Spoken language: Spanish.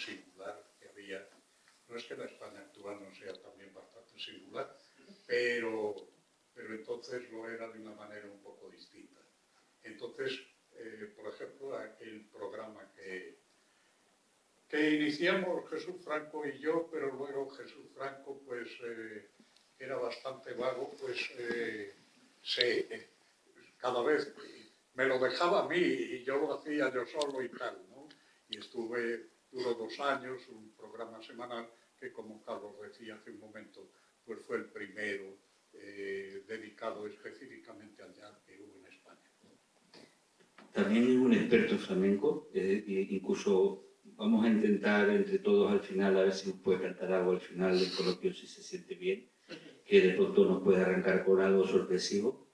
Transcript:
singular que había. No es que la España actual no sea también bastante singular, pero, pero entonces lo era de una manera un poco distinta. Entonces, eh, por ejemplo, aquel programa que, que iniciamos Jesús Franco y yo, pero luego Jesús Franco pues eh, era bastante vago, pues eh, se, cada vez me lo dejaba a mí y yo lo hacía yo solo y tal, ¿no? Y estuve, duró dos años, un programa semanal que como Carlos decía hace un momento, pues fue el primero eh, dedicado específicamente al jazz que hubo en España. También es un experto flamenco, eh, incluso vamos a intentar entre todos al final a ver si puede cantar algo al final del coloquio si se siente bien, que de pronto nos puede arrancar con algo sorpresivo.